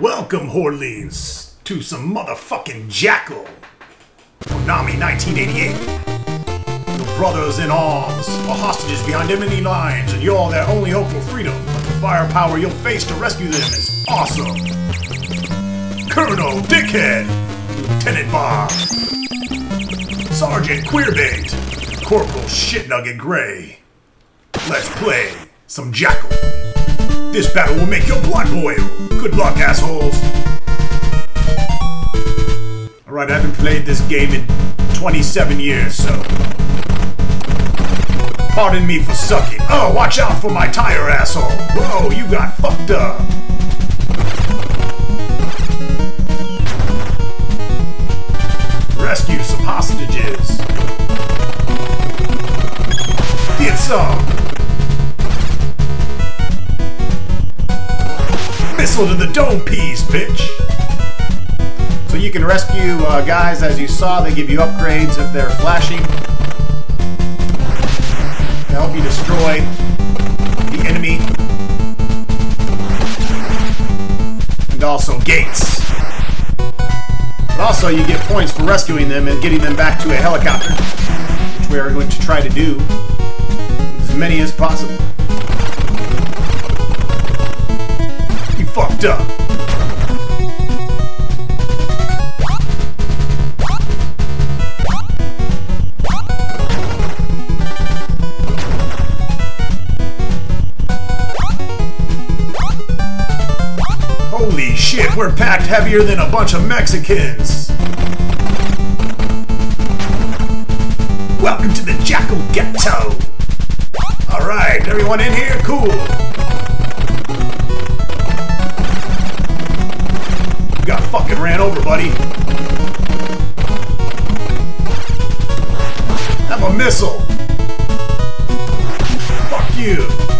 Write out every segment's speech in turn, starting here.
Welcome, Horlings, to some motherfucking Jackal. Konami 1988. Your brothers in arms are hostages behind enemy lines, and you're their only hope for freedom. But the firepower you'll face to rescue them is awesome. Colonel Dickhead, Lieutenant Bob, Sergeant Queerbait, Corporal Shitnugget Grey. Let's play some Jackal. This battle will make your blood boil. Good luck, assholes. Alright, I haven't played this game in 27 years, so... Pardon me for sucking. Oh, watch out for my tire, asshole. Whoa, you got fucked up. Rescue some hostages. Get some. To the dome piece, bitch. So you can rescue uh, guys, as you saw, they give you upgrades if they're flashing. To help you destroy the enemy. And also gates. But also you get points for rescuing them and getting them back to a helicopter. Which we are going to try to do. As many as possible. Fucked up. Holy shit, we're packed heavier than a bunch of Mexicans. Welcome to the Jackal Ghetto. Alright, everyone in here? Cool. You got fucking ran over, buddy. I'm a missile. Fuck you.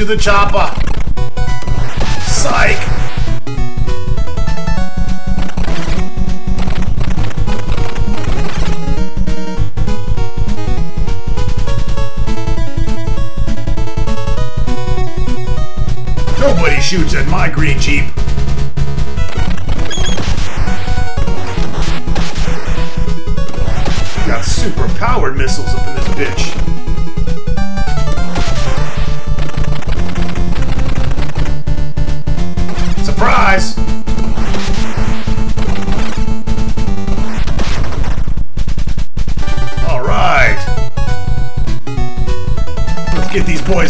To the chopper! Psych! Nobody shoots at my green Jeep.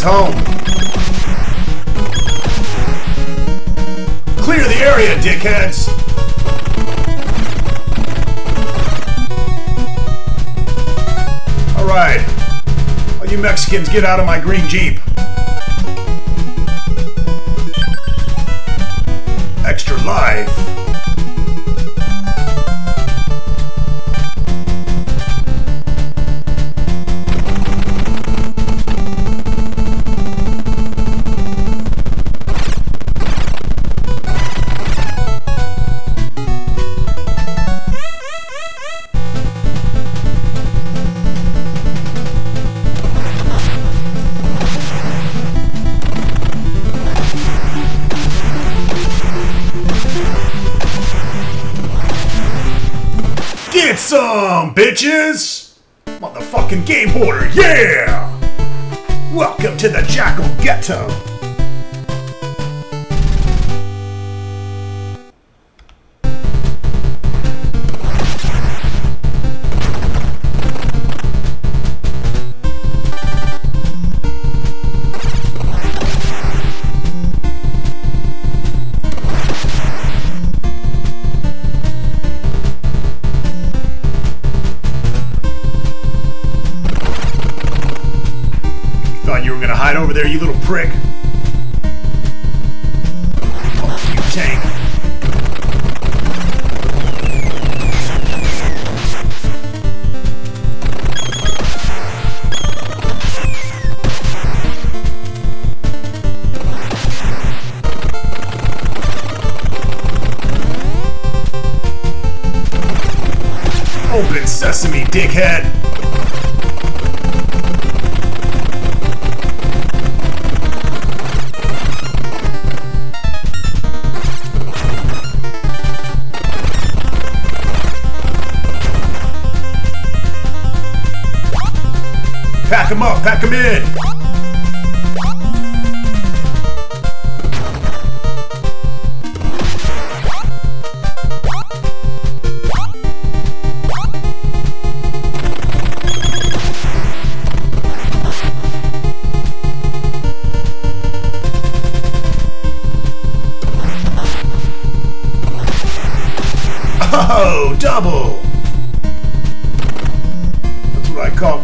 Home. Clear the area, dickheads! Alright. All you Mexicans get out of my green Jeep. Get some, bitches! Motherfucking GameHorder, yeah! Welcome to the Jackal Ghetto! Sesame, dickhead! Pack him up, pack him in!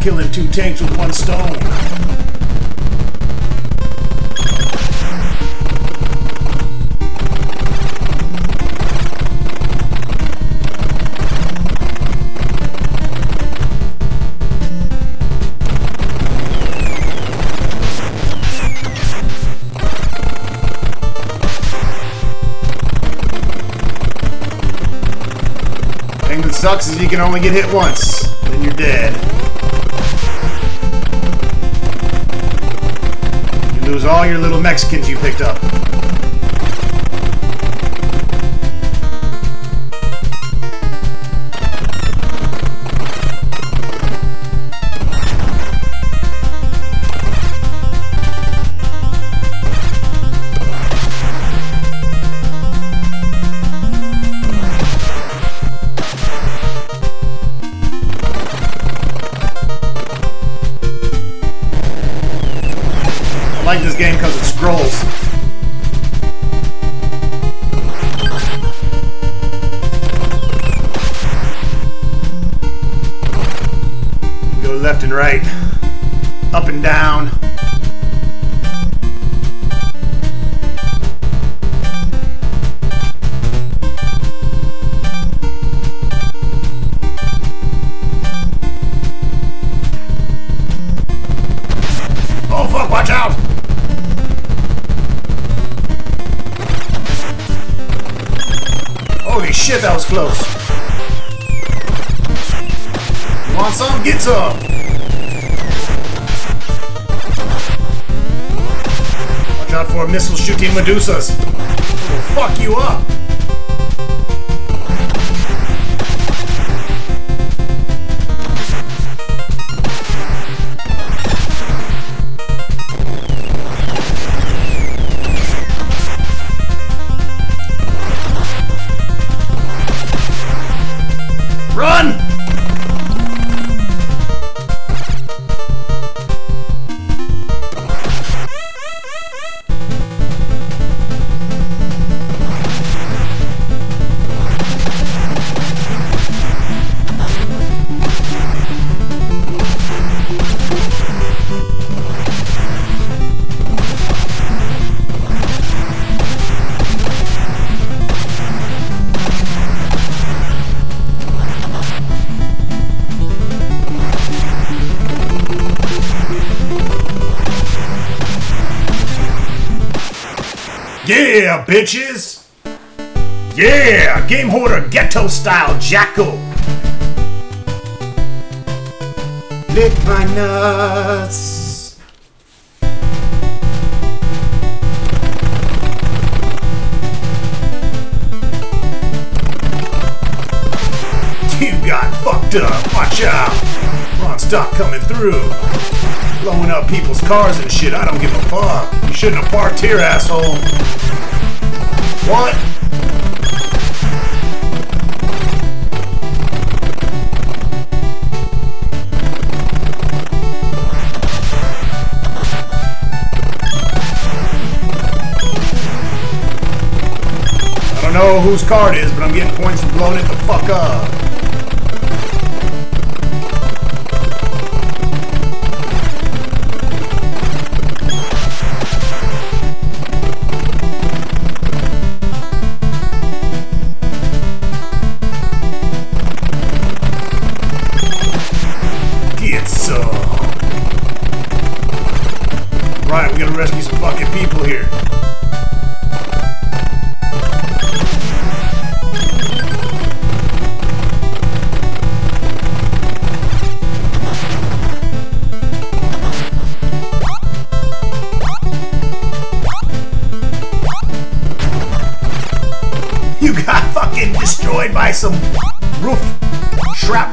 Killing two tanks with one stone. Thing that sucks is you can only get hit once, then you're dead. Lose all your little Mexicans you picked up. And right, up and down. Oh, holy shit, that was close. You want some? Get some! Missile shooting Medusas. will fuck you up. GameHorder Ghetto Style Jackal! Lick my nuts! You got fucked up, watch out! Ron Stock coming through! Blowing up people's cars and shit, I don't give a fuck! You shouldn't have parked here, asshole! What? Know whose car it is, but I'm getting points for blowing it the fuck up.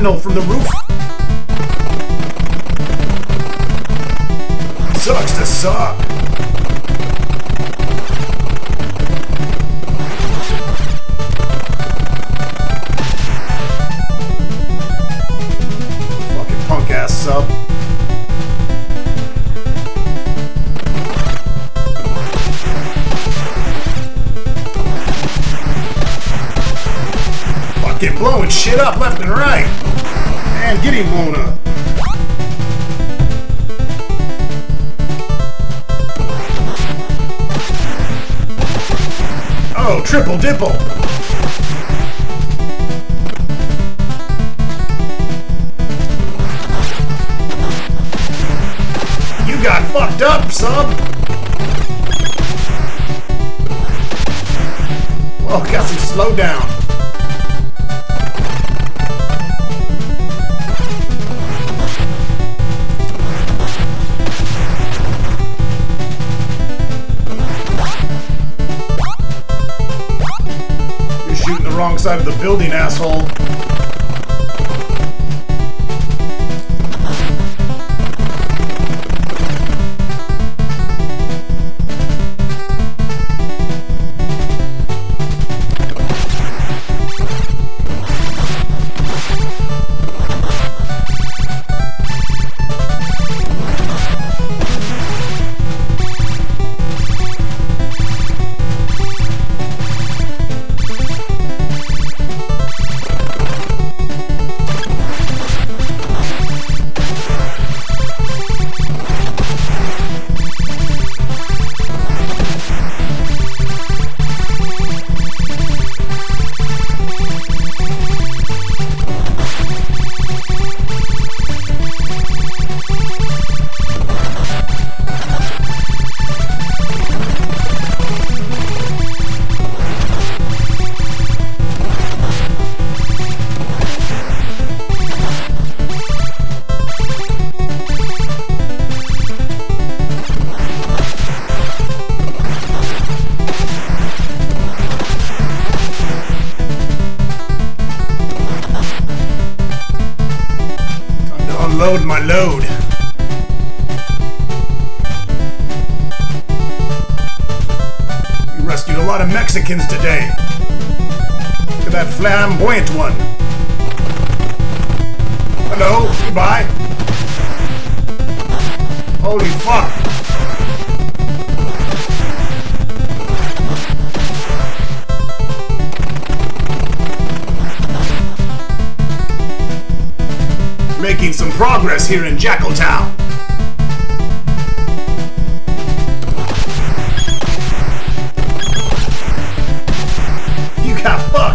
Shrapnel from the roof. Sucks to suck. Dipple. You got fucked up, sub. Oh, got some slowdown. Shooting the wrong side of the building, asshole. Mexicans today. Look at that flamboyant one. Hello, goodbye. Holy fuck. Making some progress here in Jackaltown. You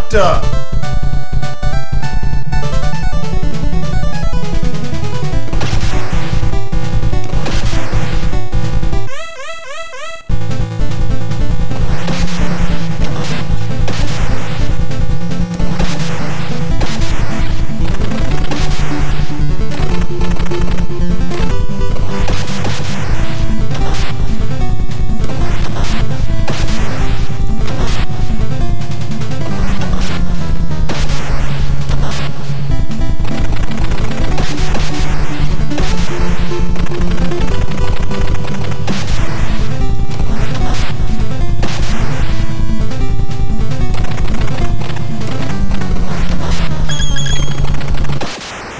got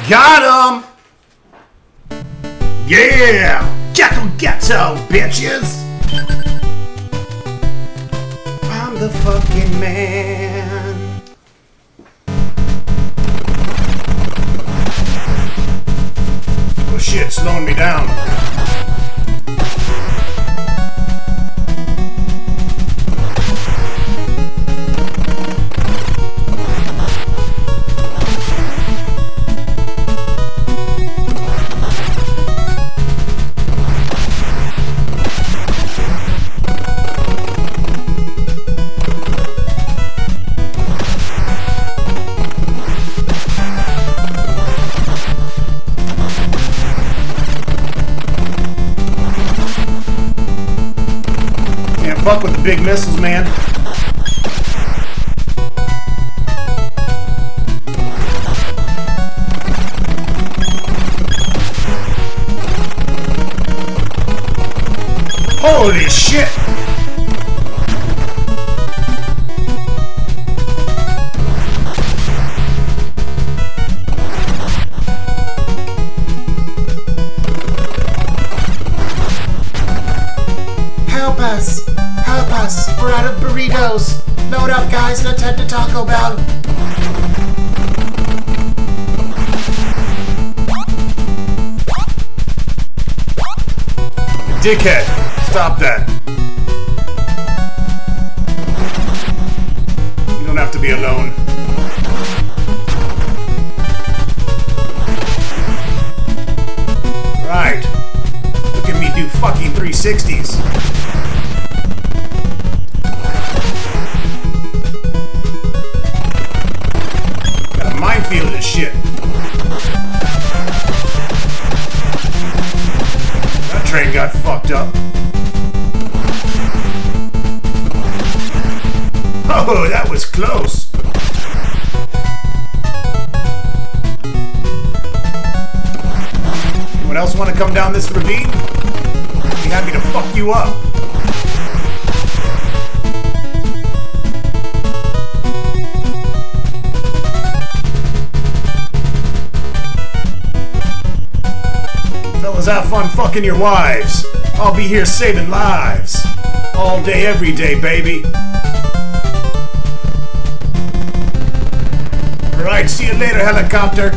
Got him! Yeah! Jackal Ghetto, bitches! I'm the fucking man. Oh shit, slowing me down. Fuck with the big missiles, man. Dickhead! Stop that! You don't have to be alone. Right. Look at me do fucking 360s. Got fucked up. Oh, that was close. Anyone else want to come down this ravine? I'd be happy to fuck you up. Fellas, have fun fucking your wives. I'll be here saving lives. All day, every day, baby. Alright, see you later, helicopter.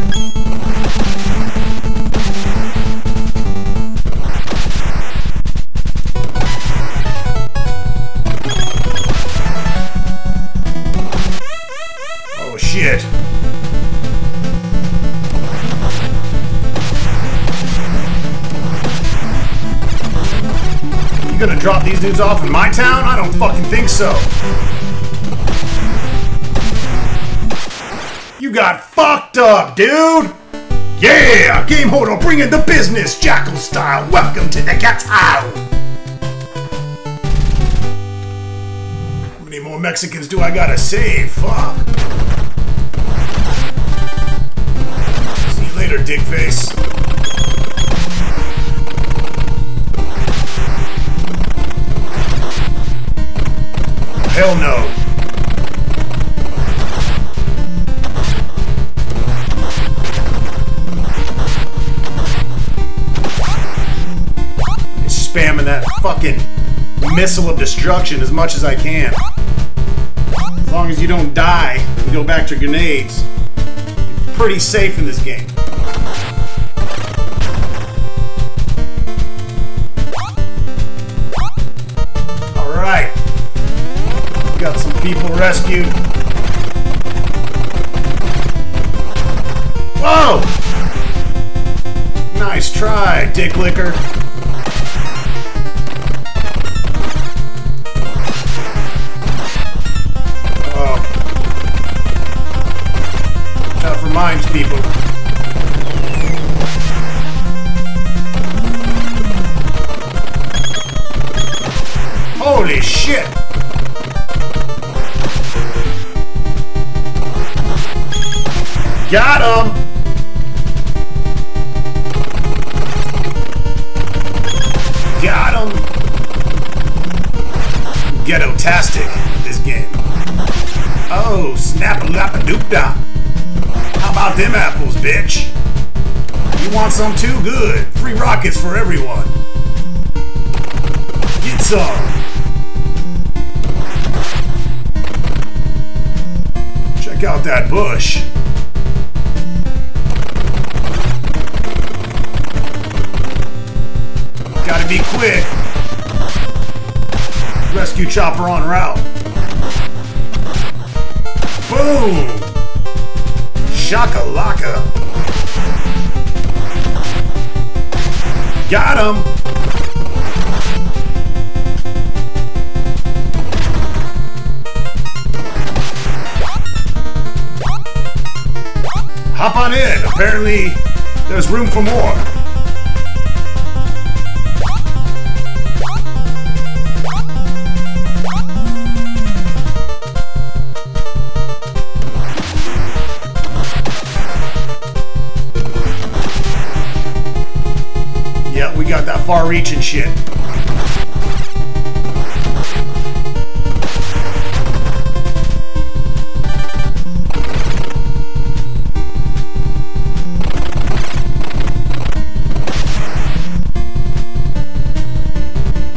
Drop these dudes off in my town? I don't fucking think so. You got fucked up, dude! Yeah! GameHorder bringing the business, Jackal style. Welcome to the ghetto! How many more Mexicans do I gotta save? Fuck. See you later, dickface. Hell no. Spamming that fucking missile of destruction as much as I can. As long as you don't die and go back to grenades, you're pretty safe in this game. People rescued. Whoa! Nice try, dick licker. Oh. Tough reminds people. Got him! Got him! Ghetto-tastic, this game. Oh, snap a lap a doop da. How about them apples, bitch? You want some too? Good. Free rockets for everyone. Get some. Check out that bush. Gotta be quick. Rescue chopper on route. Boom! Shakalaka. Got him! Hop on in. Apparently, there's room for more. far reach and shit.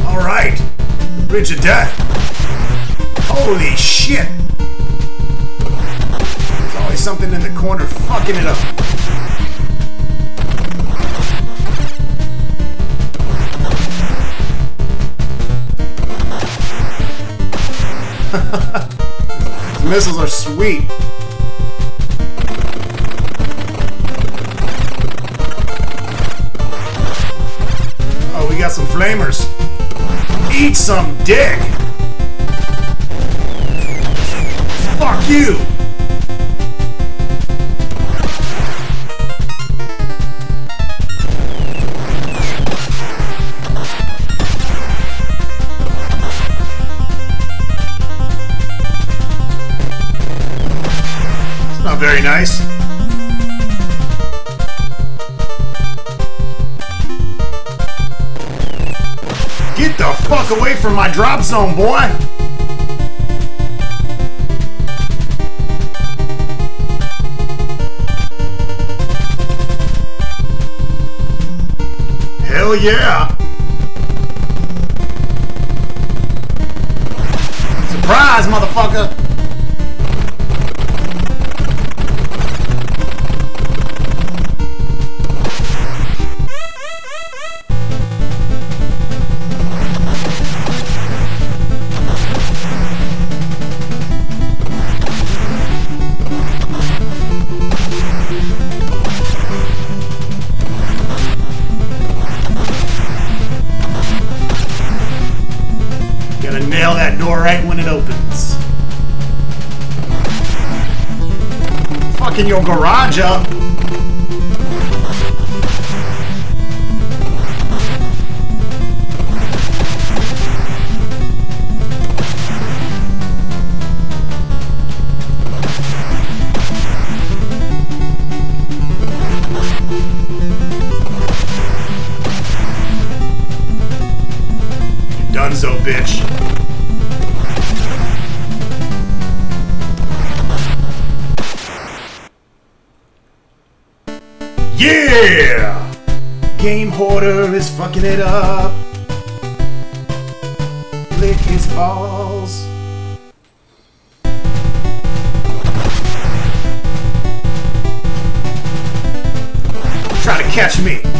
Alright. The Bridge of Death. Holy shit! There's always something in the corner fucking it up. Missiles are sweet. Oh, we got some flamers. Eat some dick! Fuck you! Fuck away from my drop zone, boy! Hell yeah! Surprise, motherfucker! Fucking your garage up. Fucking it up. Lick his balls. Try to catch me.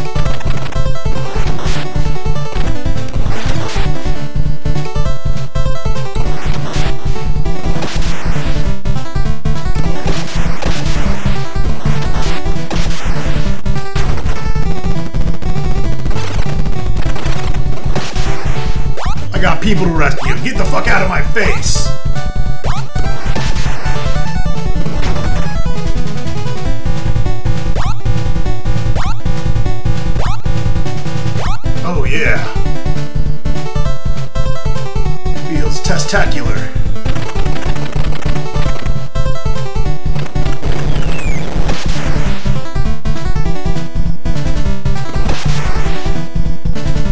People to rescue. Get the fuck out of my face. Oh yeah. Feels testacular.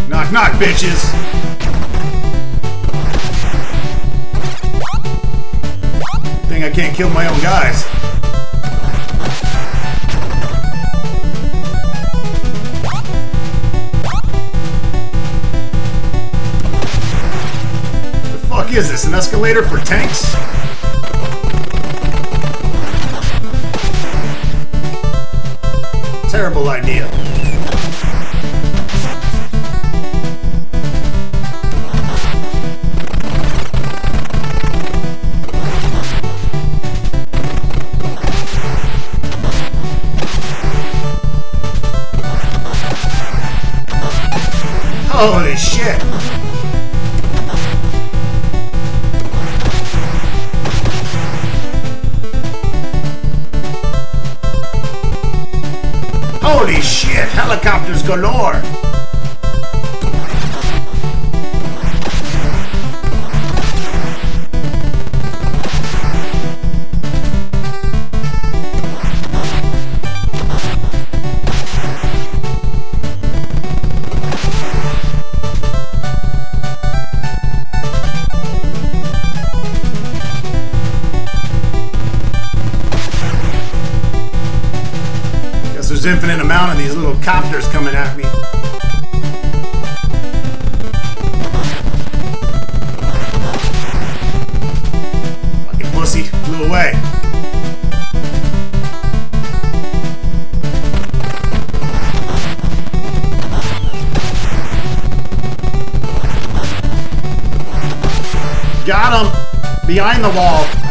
Knock knock bitches. Thing kill my own guys. The fuck is this? An escalator for tanks? Terrible idea. There's infinite amount of these little copters coming at me. Fucking pussy flew away. Got him! Behind the wall.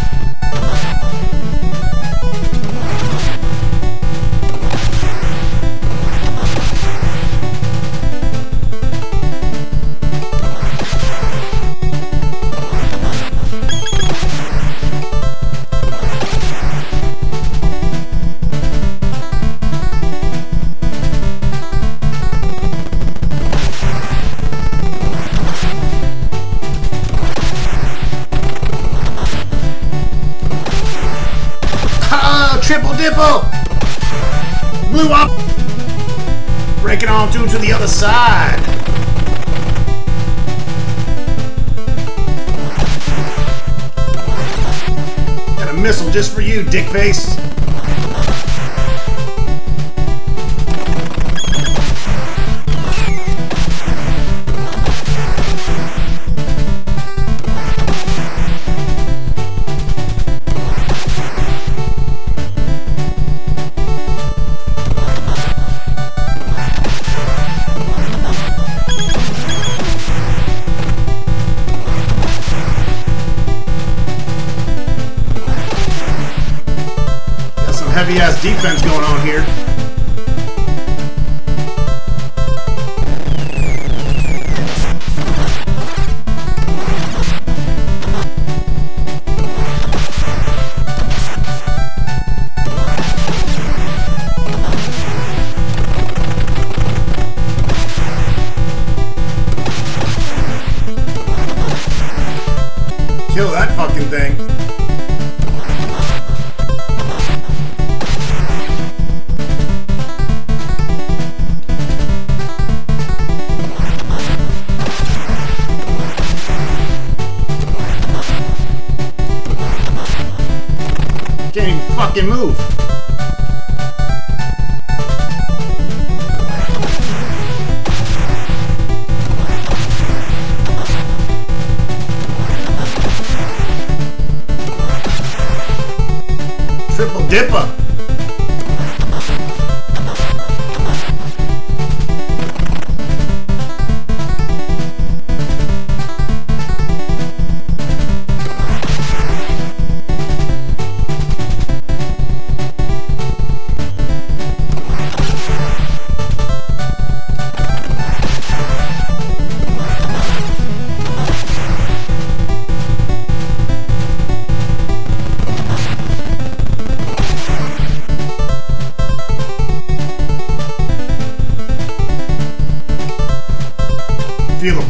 To the other side. Got a missile just for you, dickface.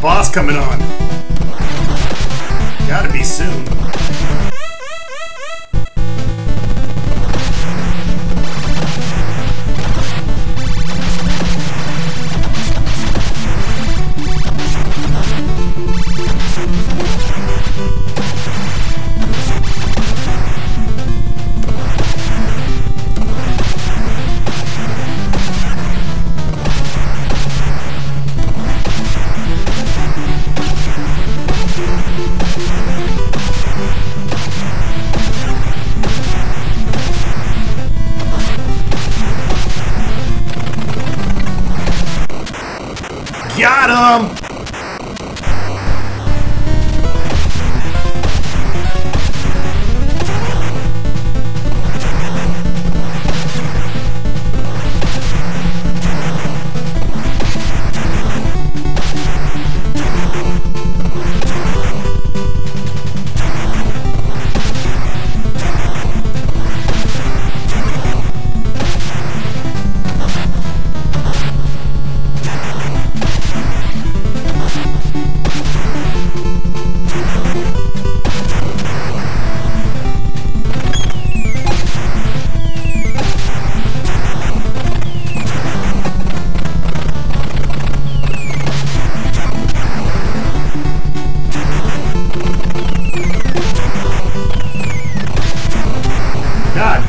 Boss coming on. Gotta be soon.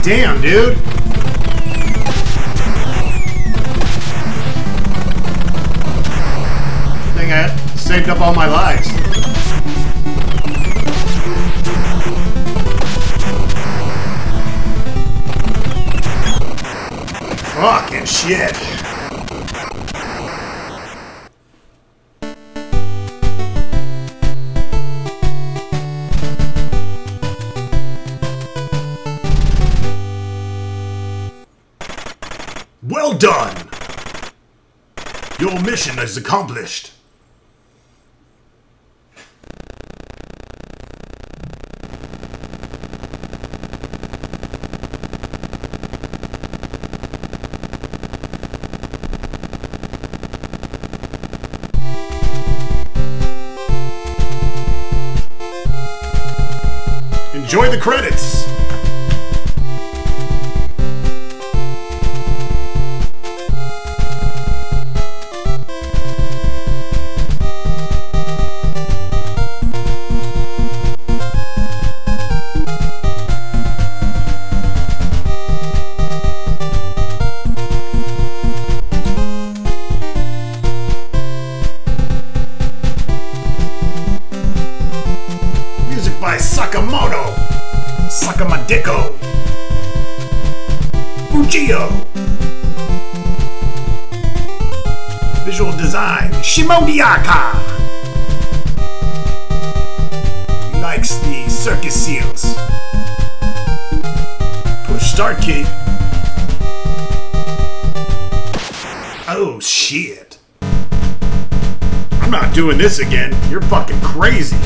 Damn, dude. Thing I saved up all my lives. Fucking shit. Is accomplished. Enjoy the credits. He likes the circus seals. Push start key. Oh shit. I'm not doing this again. You're fucking crazy.